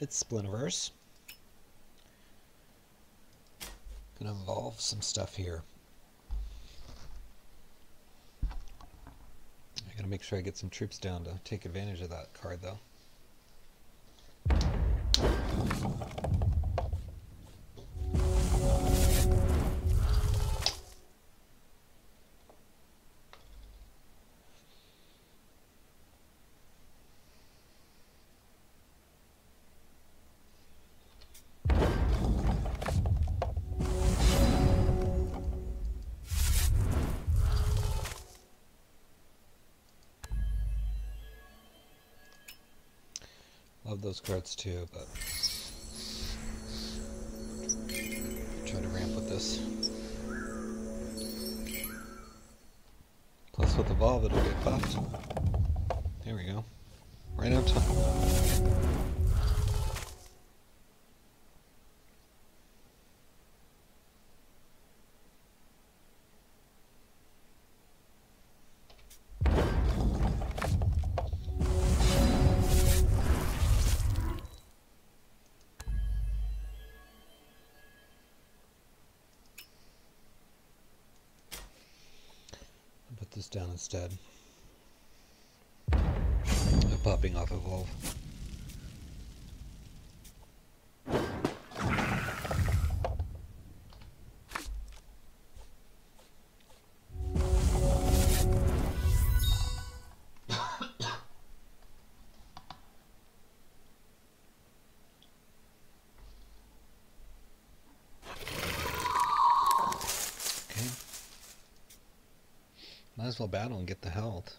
It's Splinterverse. Gonna evolve some stuff here. I gotta make sure I get some troops down to take advantage of that card though. Love those cards too, but try to ramp with this. Plus with the Evolve it'll get buffed. There we go. Right on time. Down instead. Of popping off Evolve. Okay. Battle and get the health.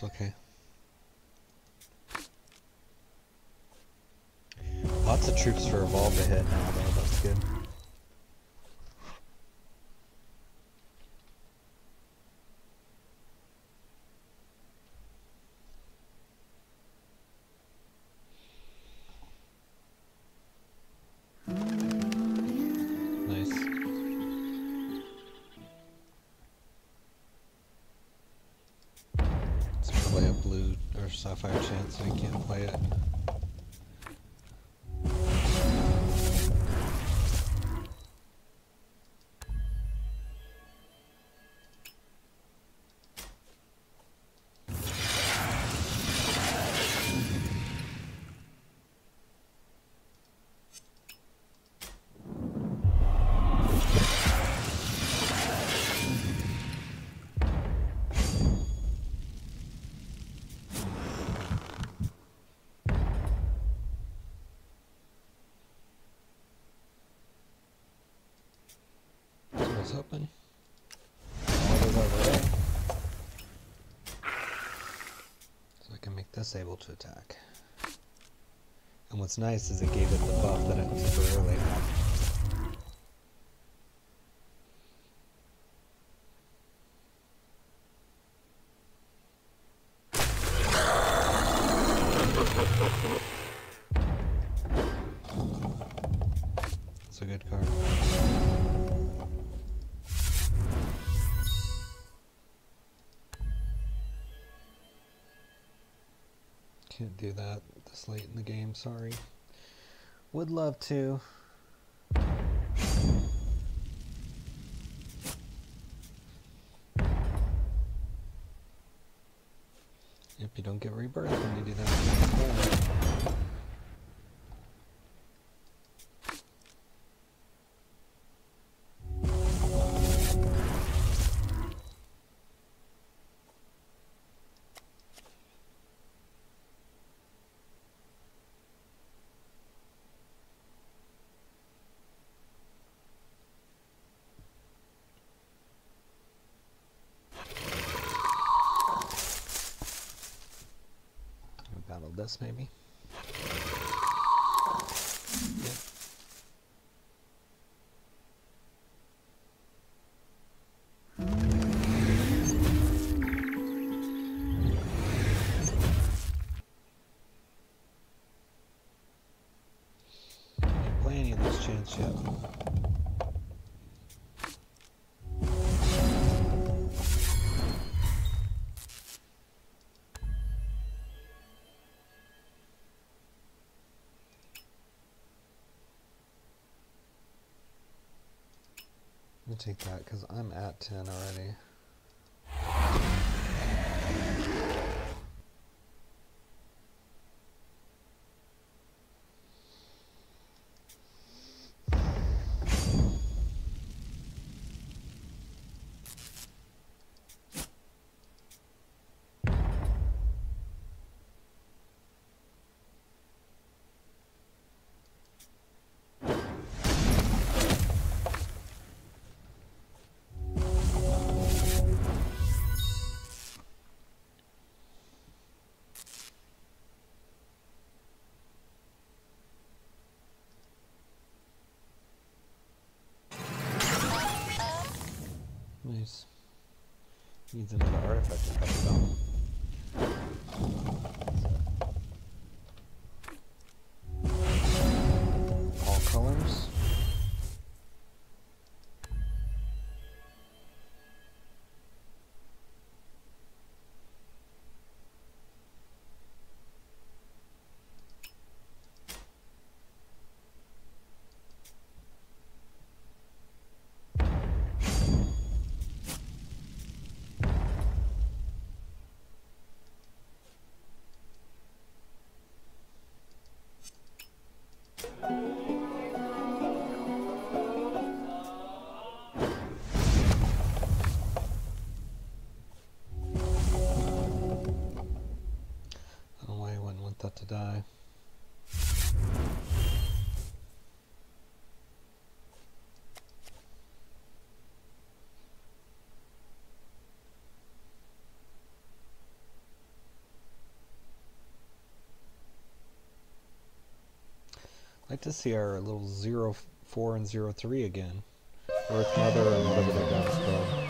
That's okay. Lots of troops for Evolve to hit now, though. That's good. Sapphire chance, so you can't play it. There. So I can make this able to attack. And what's nice is it gave it the buff that was super early. It's a good card. Can't do that this late in the game, sorry. Would love to. Yep, you don't get rebirth when you do that. Maybe. Let me take that because I'm at 10 already. Needs another artifact to cut it down. I'd like to see our little zero four and zero three again. Earth Mother and whatever their god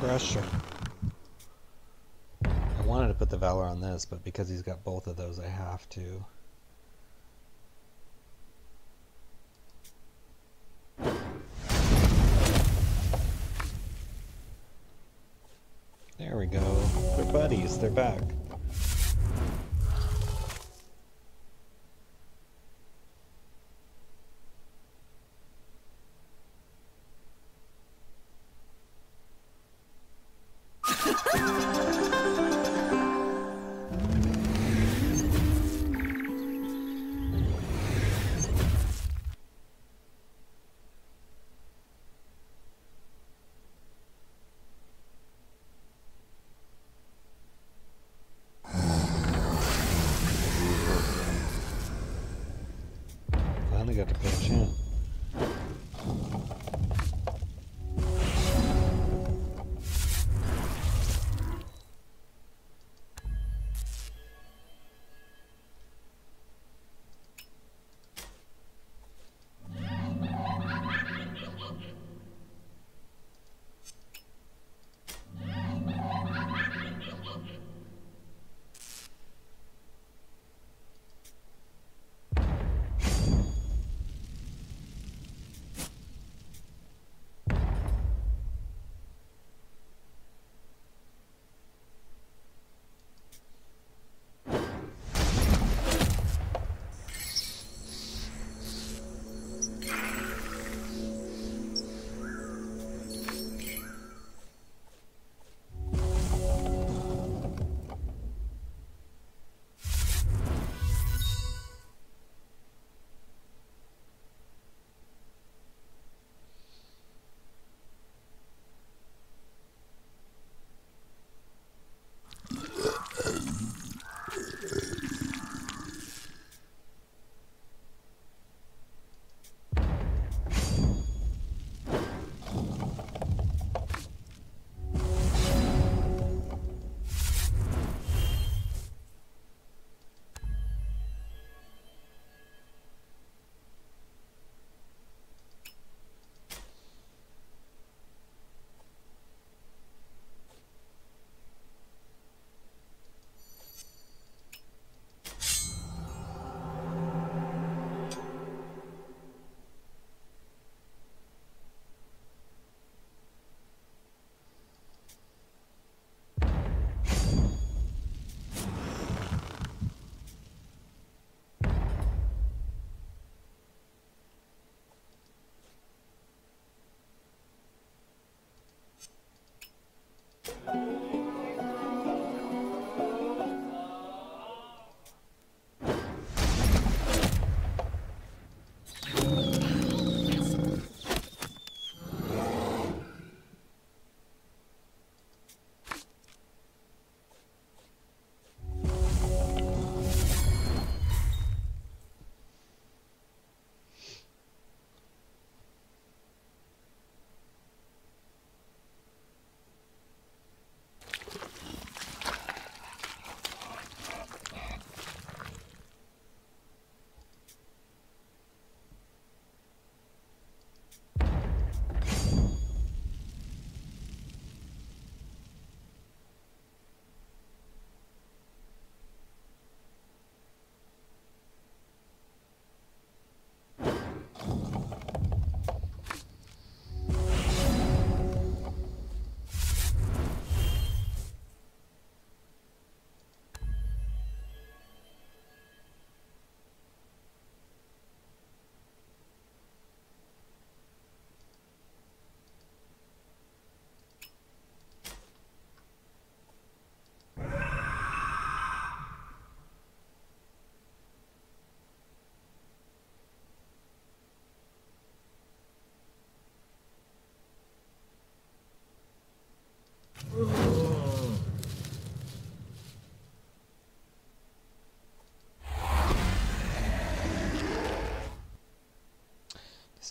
Pressure. I wanted to put the Valor on this, but because he's got both of those, I have to.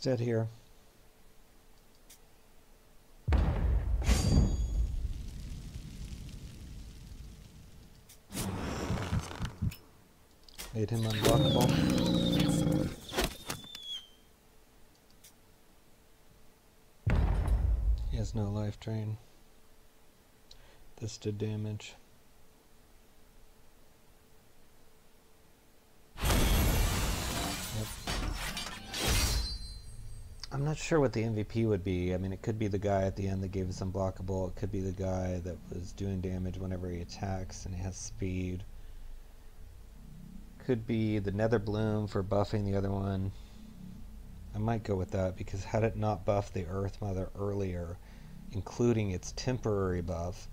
He's dead here. Made him unblockable. He has no life drain. This did damage. I'm not sure what the MVP would be. I mean, it could be the guy at the end that gave us unblockable. It could be the guy that was doing damage whenever he attacks and has speed. Could be the Netherbloom for buffing the other one. I might go with that because had it not buffed the Earth Mother earlier, including its temporary buff,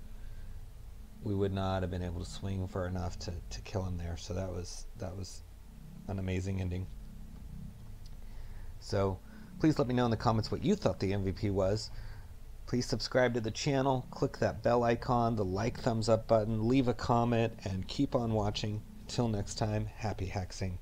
we would not have been able to swing for enough to, to kill him there. So that was that was an amazing ending. So please let me know in the comments what you thought the MVP was. Please subscribe to the channel, click that bell icon, the like thumbs up button, leave a comment, and keep on watching. Until next time, happy hexing.